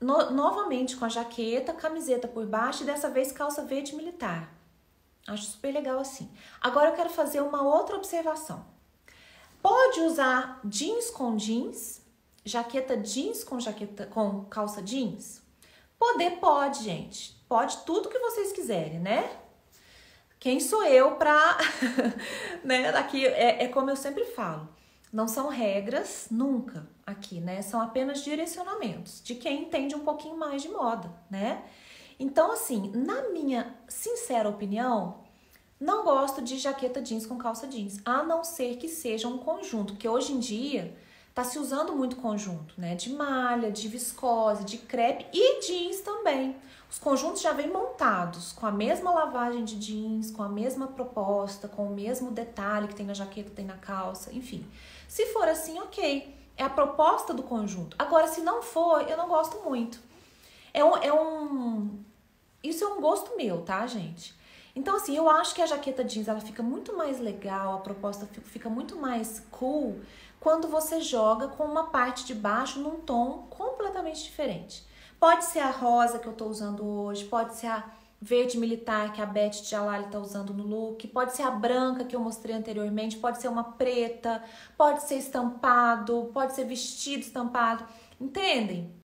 no, novamente com a jaqueta, camiseta por baixo e dessa vez calça verde militar. Acho super legal assim. Agora eu quero fazer uma outra observação. Pode usar jeans com jeans, jaqueta jeans com jaqueta com calça jeans? Poder pode, gente. Pode tudo que vocês quiserem, né? Quem sou eu pra. né? Aqui é, é como eu sempre falo. Não são regras, nunca aqui, né? São apenas direcionamentos de quem entende um pouquinho mais de moda, né? Então, assim, na minha sincera opinião, não gosto de jaqueta jeans com calça jeans, a não ser que seja um conjunto, porque hoje em dia tá se usando muito conjunto, né? De malha, de viscose, de crepe e jeans também. Os conjuntos já vêm montados, com a mesma lavagem de jeans, com a mesma proposta, com o mesmo detalhe que tem na jaqueta, tem na calça, enfim. Se for assim, ok. É a proposta do conjunto. Agora, se não for, eu não gosto muito. É um, é um. Isso é um gosto meu, tá, gente? Então, assim, eu acho que a jaqueta jeans ela fica muito mais legal, a proposta fica muito mais cool quando você joga com uma parte de baixo num tom completamente diferente. Pode ser a rosa que eu tô usando hoje, pode ser a verde militar que a Beth Jalali tá usando no look, pode ser a branca que eu mostrei anteriormente, pode ser uma preta, pode ser estampado, pode ser vestido estampado. Entendem?